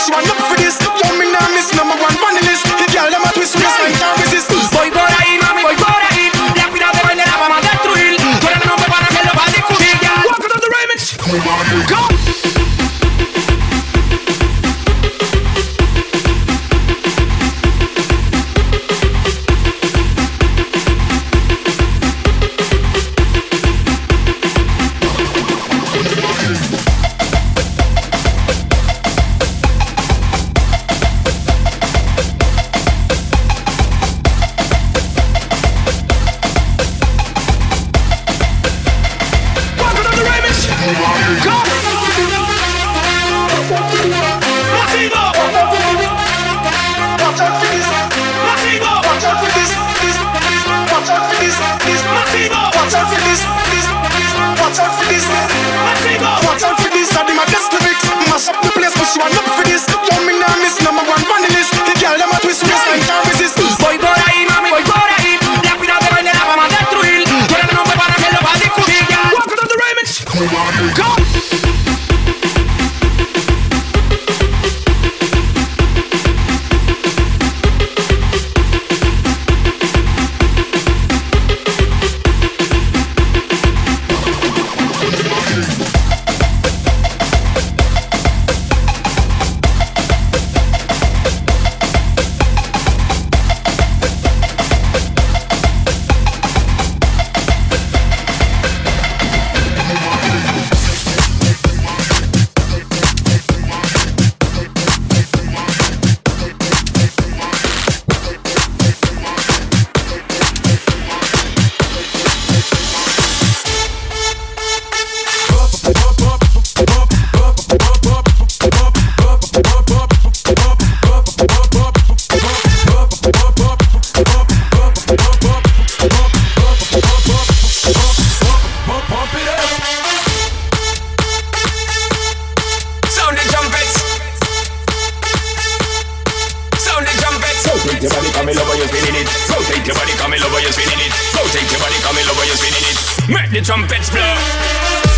시간이 Watch out for this, Massive. Watch out for this, Sadie Magas lyrics Mash up the place, but she want take your body, come in over, you're spinning it. Go take your body, come in over, you're spinning it. Make the trumpets blow.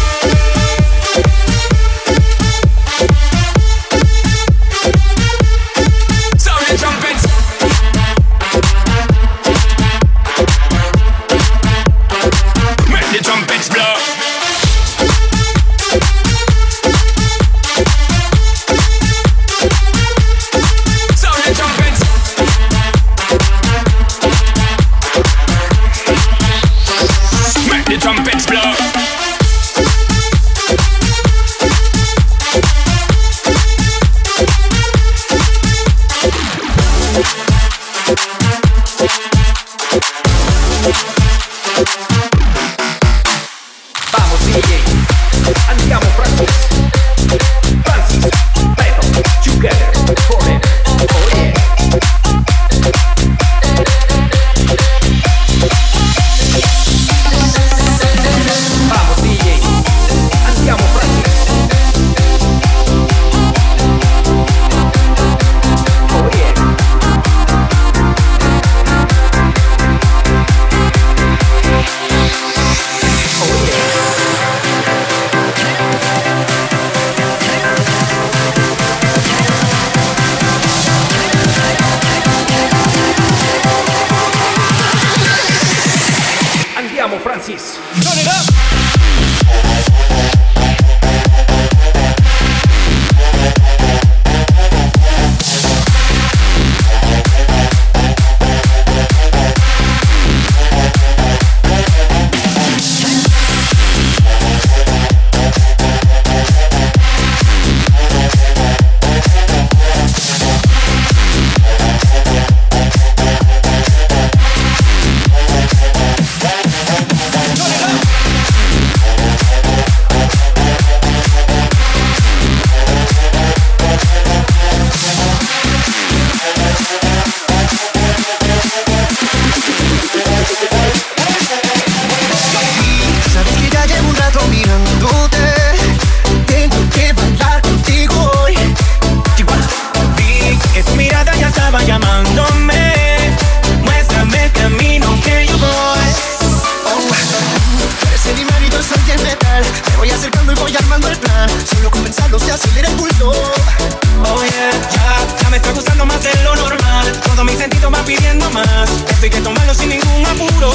trumpets blow. Andiamo fra tutti Francis, Michael, together, forever. Acelera el pulso. Oh yeah, ya, ya me está gustando más de lo normal. Todo mi sentido va pidiendo más. Esto hay que tomarlo sin ningún apuro.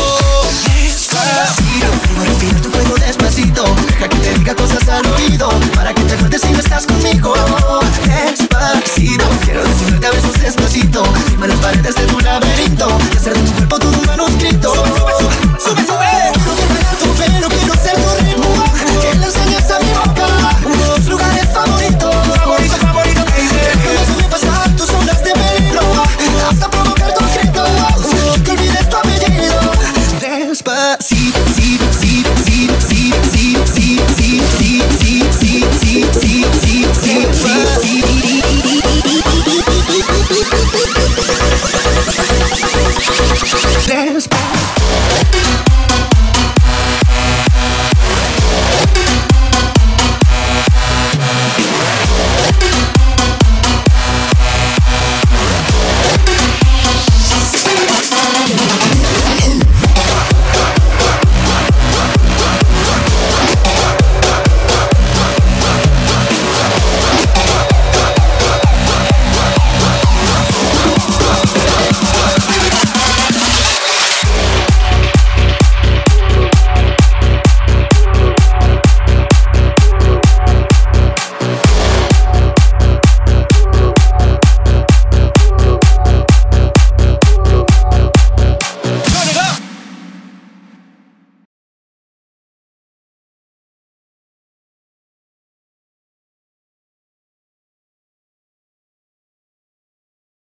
Despacito, quiero respirar tu fuego despacito. Deja que te diga cosas al oído. Para que te acuerdes si no estás conmigo. Despacito, quiero desnudarte a besos despacito. Firma las paredes de tu laberinto. Y hacer de tu